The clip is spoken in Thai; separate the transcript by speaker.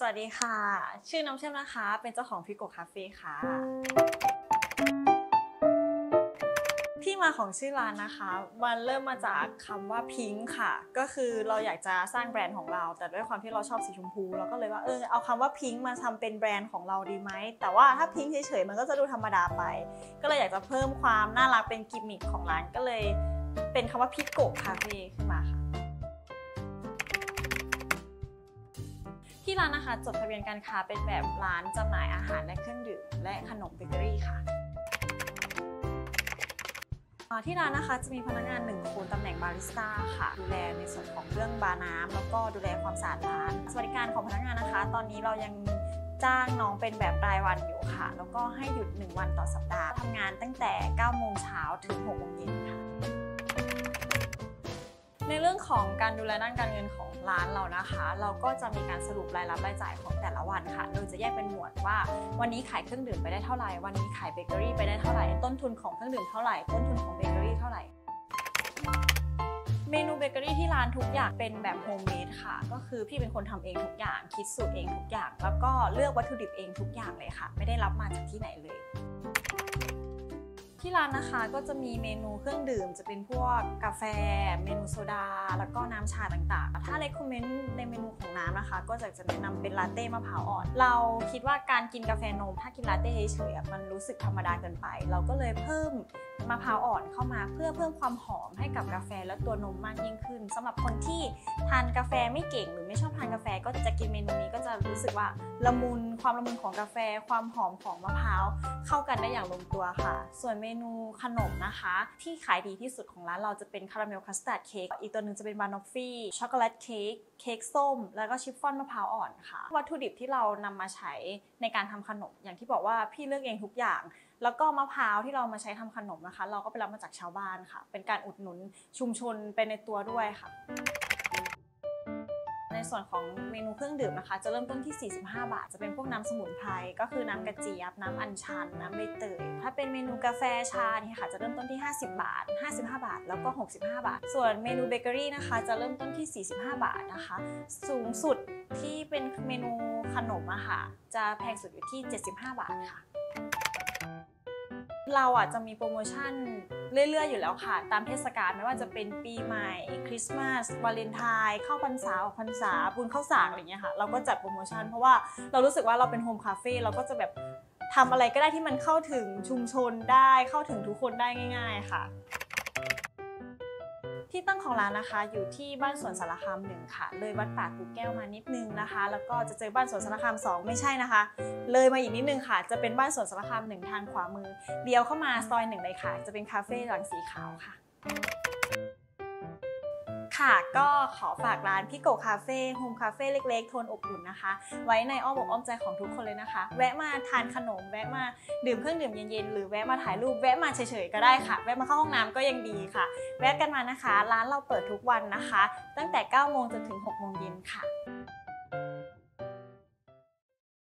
Speaker 1: สวัสดีค่ะ ชื่อน้ำเชื่อมนะคะ เป็นเจ้าของพิโกคาเฟ่ค่ะ ที่มาของชื่อร้านนะคะ มันเริ่มมาจากคำว่าพิงค์ค่ะ ก็คือเราอยากจะสร้างแบรนด์ของเรา แต่ด้วยความที่เราชอบสีชมพูเราก็เลยว่าเออเอาคำว่าพิงค์มาทำเป็นแบรนด์ของเราดีไหม แต่ว่าถ้าพิงค์เฉยๆมันก็จะดูธรรมดาไป ก็เลยอยากจะเพิ่มความน่ารักเป็นกิมมิคของร้านก็เลย เป็นคำว่าพิโกคาเฟ่ขึ้นมาค่ะ ที่ร้านนะคะจดทะเบียนการค้าเป็นแบบร้านจำหน่ายอาหารและเครื่องดื่มและขนมเบเกอรี่ค่ะที่ร้านนะคะจะมีพนักงานหนึ่งคนตำแหน่งบาริสต้าค่ะ ดูแลในส่วนของเรื่องบาร์น้ำแล้วก็ดูแลความสะอาดร้าน สวัสดิการของพนักงานนะคะ ตอนนี้เรายังจ้างน้องเป็นแบบรายวันอยู่ค่ะ แล้วก็ให้หยุด 1 วันต่อสัปดาห์ทำงานตั้งแต่ 9 โมงเช้าถึง 6 โมงเย็นค่ะ ในเรื่องของการดูแลด้านการเงินของร้านเรานะคะ เราก็จะมีการสรุปรายรับรายจ่ายของแต่ละวันค่ะ โดยจะแยกเป็นหมวดว่า วันนี้ขายเครื่องดื่มไปได้เท่าไหร่ วันนี้ขายเบเกอรี่ไปได้เท่าไหร่ ต้นทุนของเครื่องดื่มเท่าไหร่ ต้นทุนของเบเกอรี่เท่าไหร่เมนูเบเกอรี่ที่ร้านทุกอย่างเป็นแบบโฮมเมดค่ะ ก็คือพี่เป็นคนทำเองทุกอย่าง คิดสูตรเองทุกอย่าง แล้วก็เลือกวัตถุดิบเองทุกอย่างเลยค่ะ ไม่ได้รับมาจากที่ไหนเลย ที่ร้านนะคะก็จะมีเมนูเครื่องดื่ม จะเป็นพวกกาแฟ เมนูโซดา แล้วก็น้ำชาต่างๆ ถ้าเลคคอมเมนต์ในเมนูของน้ำนะคะ ก็จะจะแนะนำเป็นลาเต้มะพร้าวอ่อน เราคิดว่าการกินกาแฟนม ถ้ากินลาเต้เฉยๆมันรู้สึกธรรมดาเกินไป เราก็เลยเพิ่ม มะพร้าวอ่อนเข้ามาเพื่อเพิ่มความหอมให้กับกาแฟและตัวนมมากยิ่งขึ้นสำหรับคนที่ทานกาแฟไม่เก่ง หรือไม่ชอบทานกาแฟก็จะกินเมนูนี้ก็จะรู้สึกว่าละมุนความละมุนของกาแฟ ความหอมของมะพร้าวเข้ากันได้อย่างลงตัวค่ะ ส่วนเมนูขนมนะคะ ที่ขายดีที่สุดของร้านเราจะเป็นคาราเมลคัสตาร์ดเค้กอีกตัวหนึ่งจะเป็นบานอฟฟี่ช็อกโกแลตเค้กเค้กส้ม แล้วก็ชิฟฟ่อนมะพร้าวอ่อนค่ะ วัตถุดิบที่เรานำมาใช้ในการทำขนมอย่างที่บอกว่าพี่เลือกเองทุกอย่างแล้วก็มะพร้าวที่เรามาใช้ทำขนมนะคะ เราก็ไปรับมาจากชาวบ้านค่ะ เป็นการอุดหนุนชุมชนไปในตัวด้วยค่ะ ในส่วนของเมนูเครื่องดื่มนะคะ จะเริ่มต้นที่ 45 บาท จะเป็นพวกน้ำสมุนไพรก็คือน้ำกระเจี๊ยบ น้ำอัญชัน น้ำใบเตย ถ้าเป็นเมนูกาแฟชาเนี่ยค่ะจะเริ่มต้นที่ 50 บาท 55 บาท แล้วก็ 65 บาท ส่วนเมนูเบเกอรี่นะคะจะเริ่มต้นที่ 45 บาทนะคะ สูงสุดที่เป็นเมนูขนมอะค่ะจะแพงสุดอยู่ที่ 75 บาทค่ะ เราอะจะมีโปรโมชั่นเรื่อยๆอยู่แล้วค่ะ ตามเทศกาลไม่ว่าจะเป็นปีใหม่ คริสต์มาสวาเลนไทน์เข้าพรรษาออกพรรษาบุญข้าวสากอะไรอย่างเงี้ยค่ะ เราก็จัดโปรโมชั่นเพราะว่าเรารู้สึกว่าเราเป็นโฮมคาเฟ่เราก็จะแบบทำอะไรก็ได้ที่มันเข้าถึงชุมชนได้เข้าถึงทุกคนได้ง่าย ๆ ค่ะ ที่ตั้งของร้านนะคะ อยู่ที่บ้านสวนสารคามหนึ่งค่ะ เลยวัดป่ากูแก้วมานิดนึงนะคะ แล้วก็จะเจอบ้านสวนสารคามสองไม่ใช่นะคะ เลยมาอีกนิดนึงค่ะ จะเป็นบ้านสวนสารคามหนึ่งทางขวามือเลี้ยวเข้ามาซอยหนึ่งเลยค่ะ จะเป็นคาเฟ่หลังสีขาวค่ะ ค่ะ ก็ขอฝากร้าน Piko Cafe โฮมคาเฟ่เล็กๆ โทนอบอุ่นนะคะ ไว้ในอ้อมอกอ้อมใจของทุกคนเลยนะคะ แวะมาทานขนม แวะมาดื่มเครื่องดื่มเย็นๆ หรือแวะมาถ่ายรูป แวะมาเฉยๆ ก็ได้ค่ะ แวะมาเข้าห้องน้ำก็ยังดีค่ะ แวะกันมานะคะ ร้านเราเปิดทุกวันนะคะ ตั้งแต่9โมงจนถึง6โมงเย็นค่ะ